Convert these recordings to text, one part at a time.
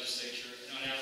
legislature, and on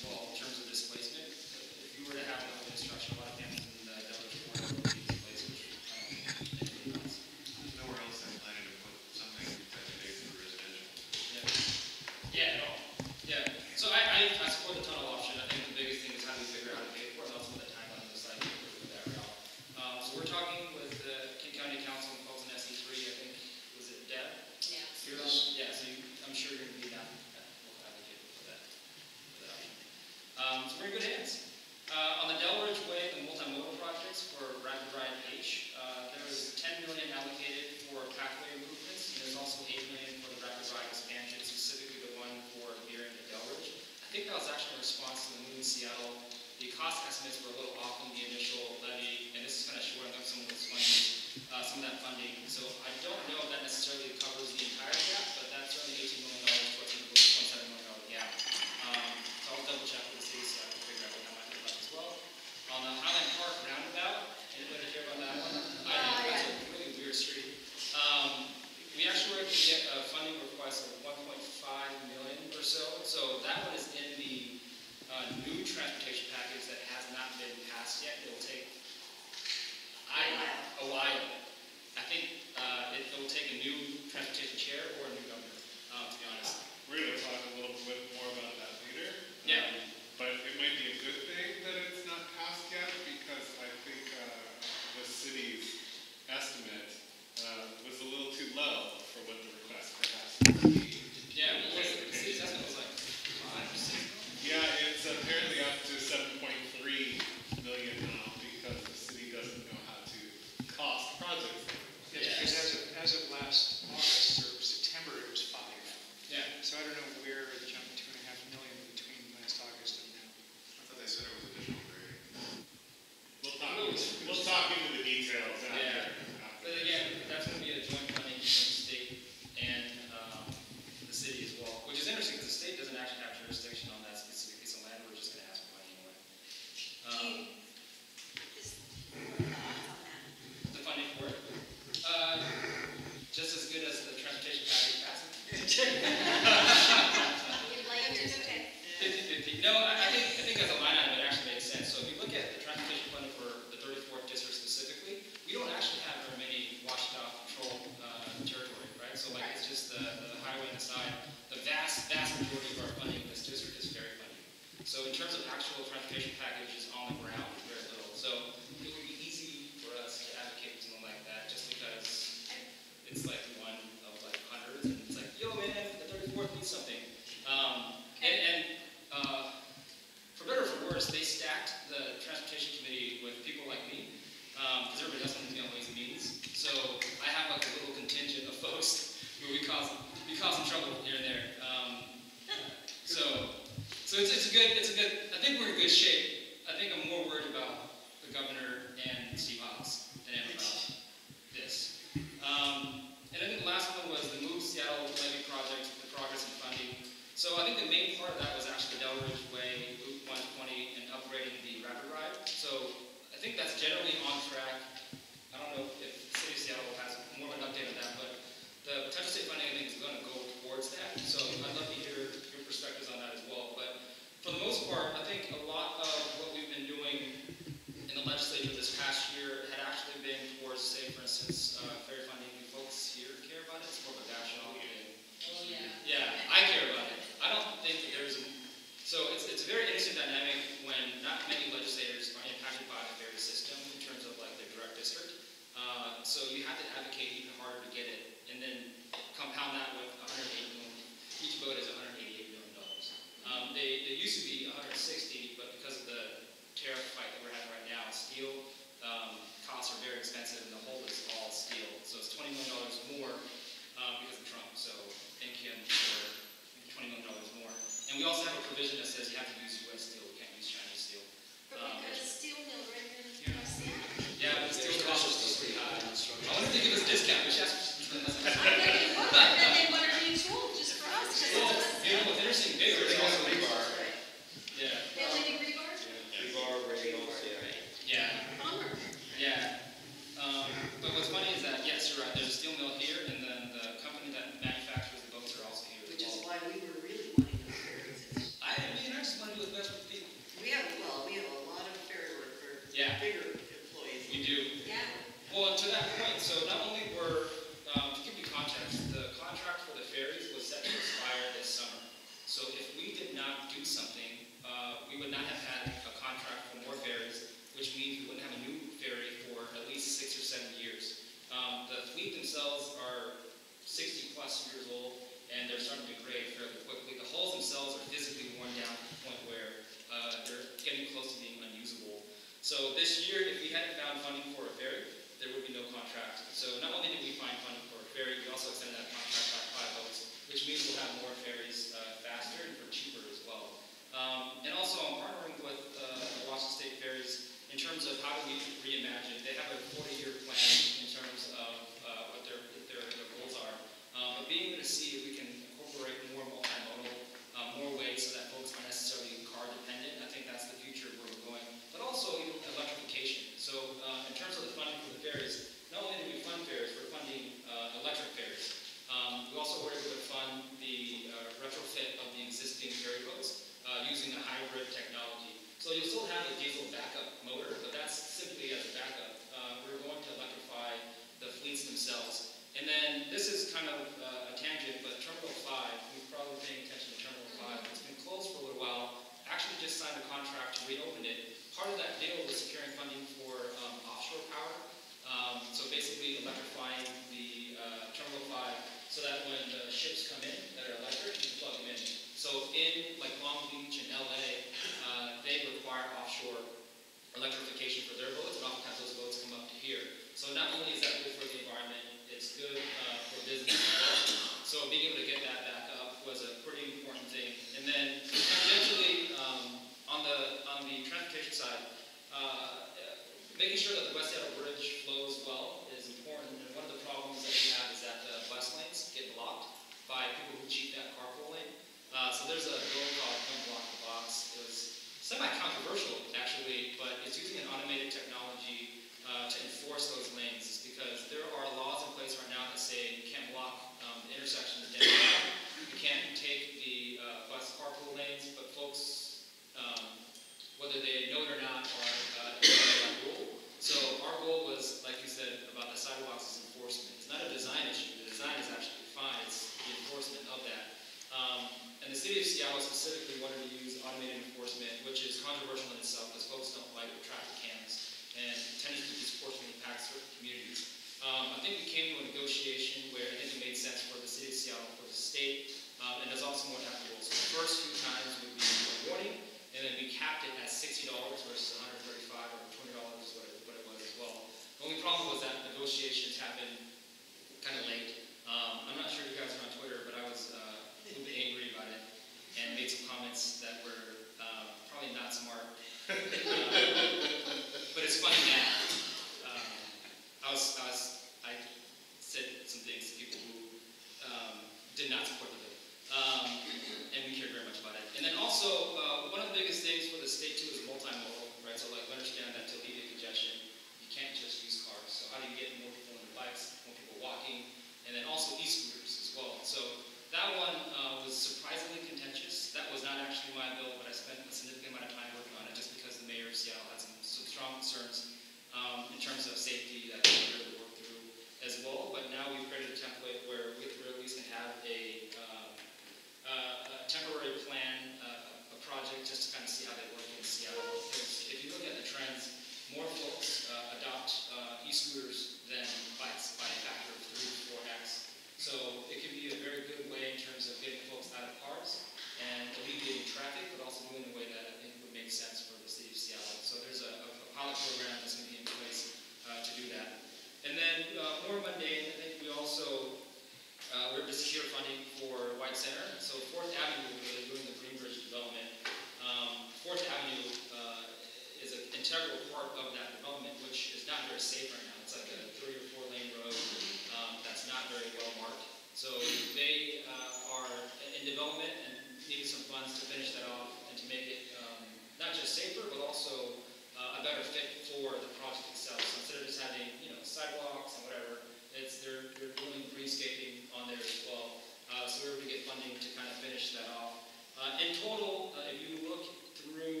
funding to kind of finish that off. Uh, in total, uh, if you look through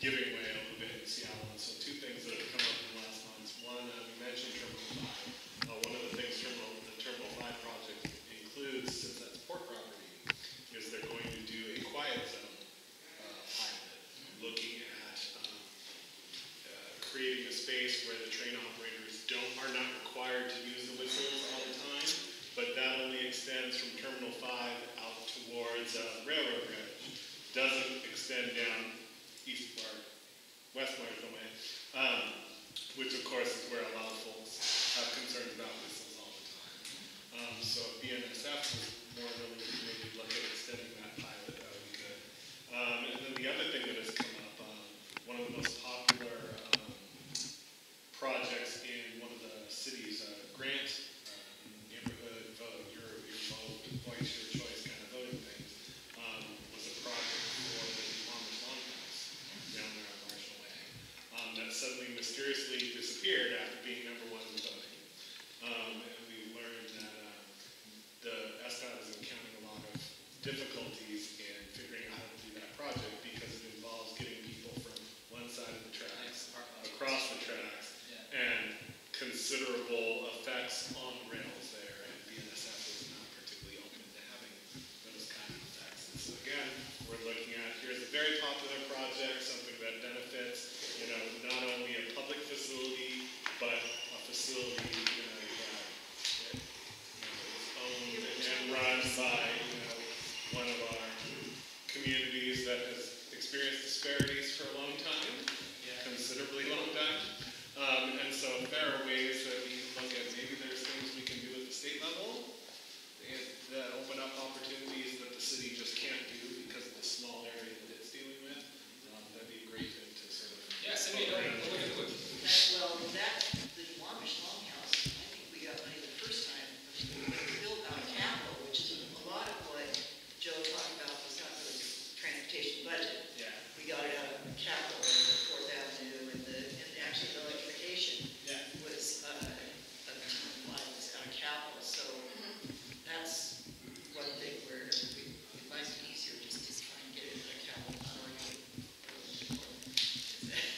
giving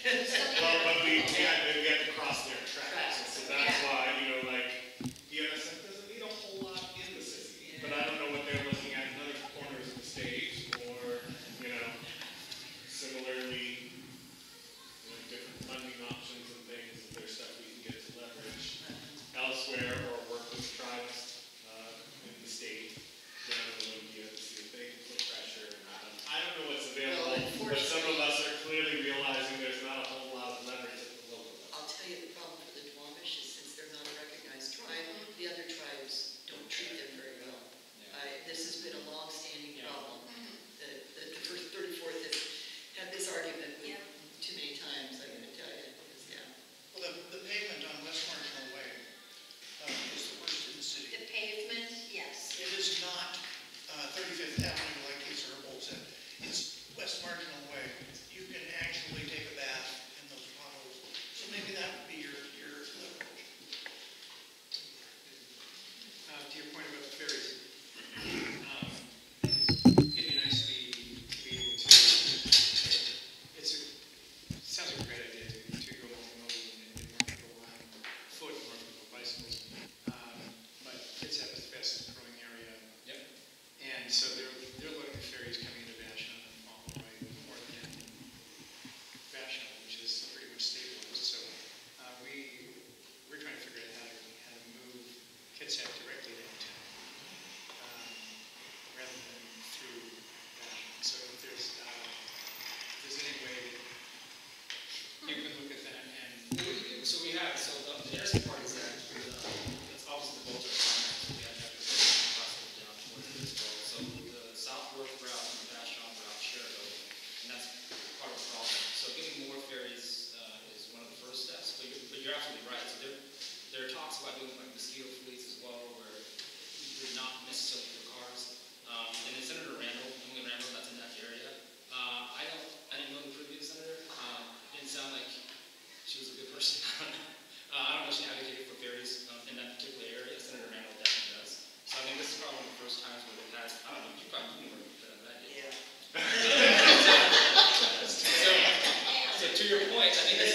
Well, but we can't, I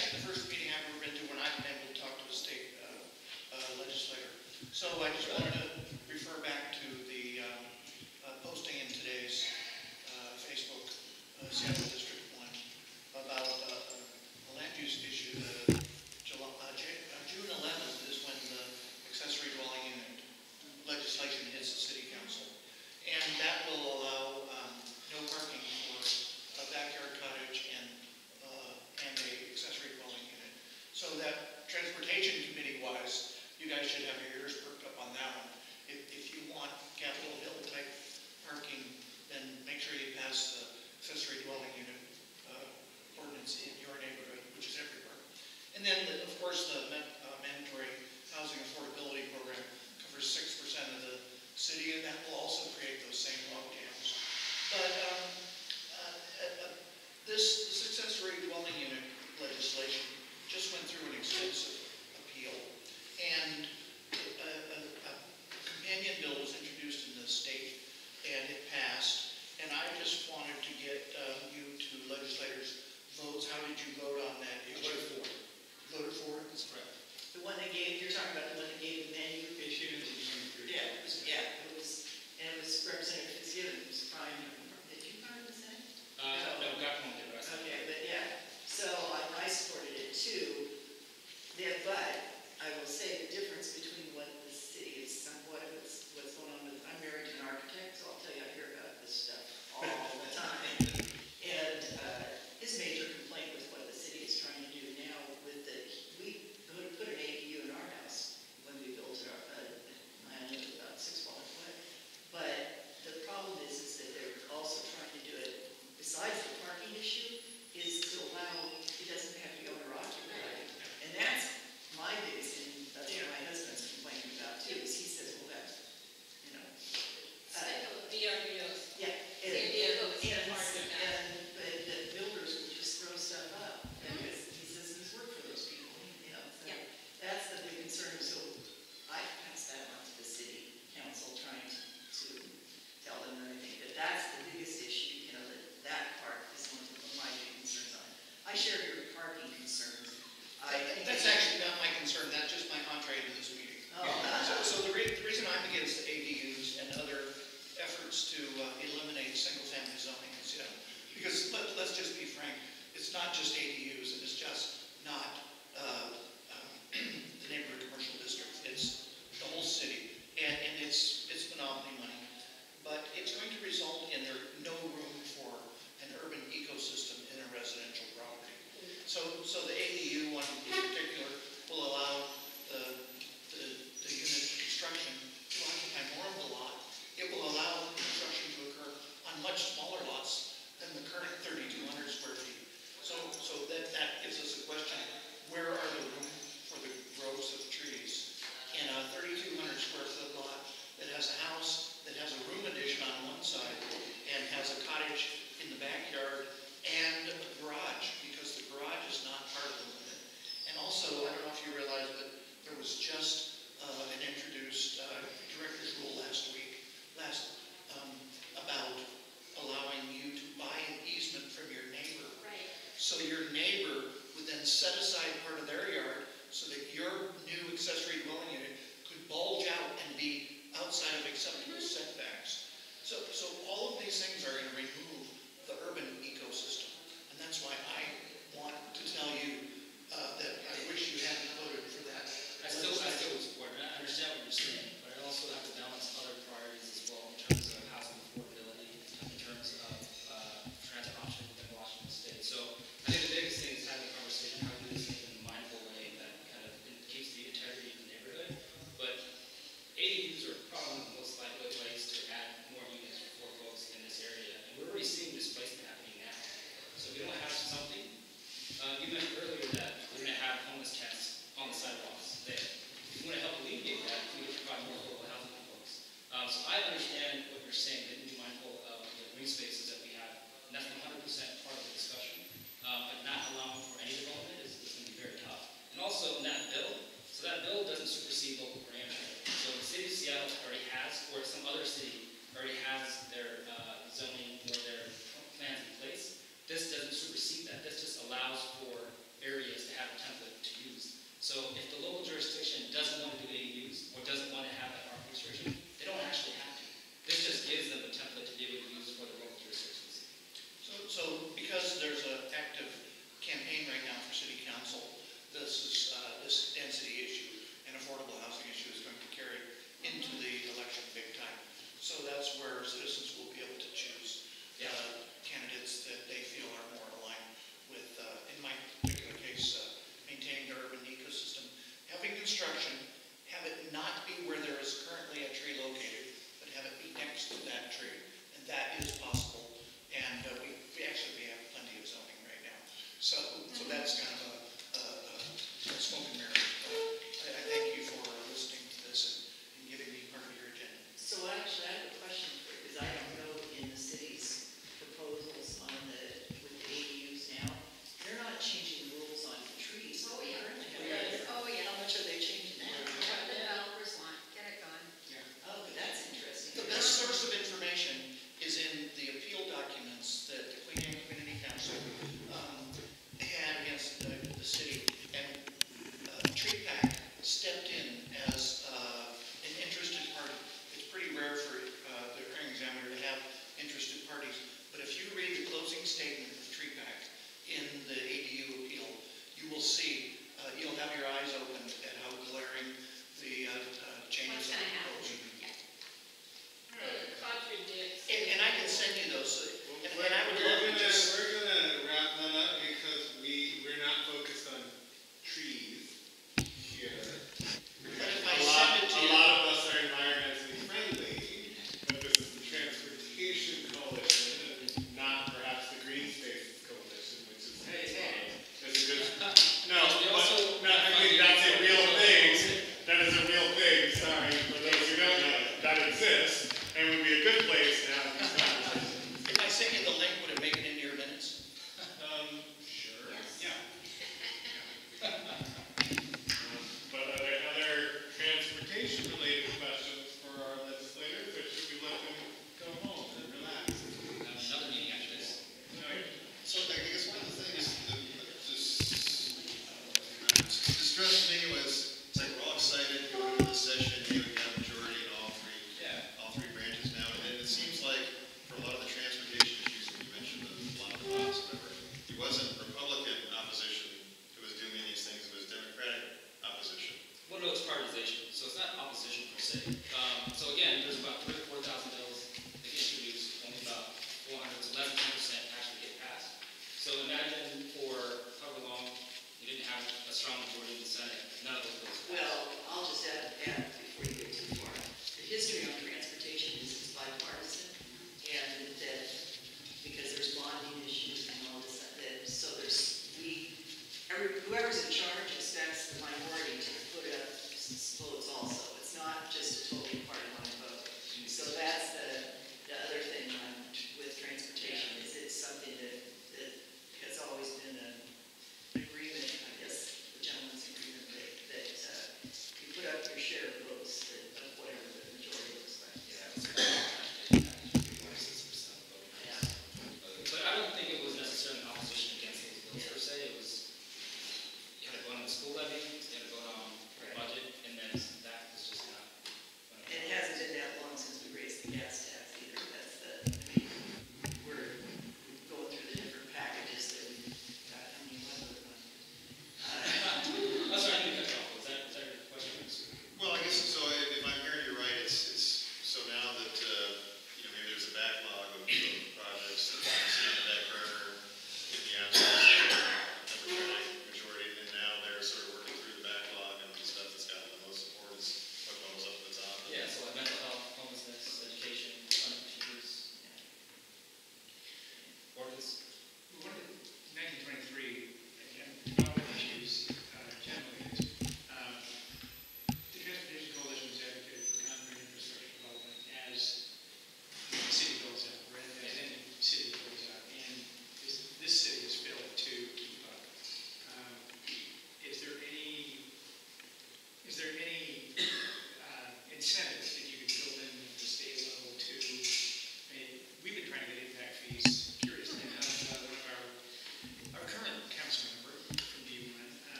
actually the first meeting I've ever been to when I've been able to talk to a state uh, uh, legislator. So I just wanted to refer back to the um, posting in today's uh, Facebook Seattle District 1 about a land use issue. July, June 11th is when the accessory dwelling unit legislation hits the city council. And that will should have your ears perked up on that one. If, if you want Capitol Hill type parking, then make sure you pass the accessory dwelling unit uh, ordinance in your neighborhood, which is everywhere. And then, the, of course, the uh, mandatory housing affordability program covers 6% of the city, and that will also create those same log jams. But um, uh, uh, this, this accessory dwelling unit legislation just went through an extensive appeal. And bill was introduced in the state and it passed. And I just wanted to get uh, you two legislators' votes. How did you vote on that issue? to uh, eliminate single-family zoning. Because let, let's just be frank, it's not just ADUs, and it's just Distressed stress to me was, it's like we're all excited,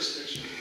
jurisdiction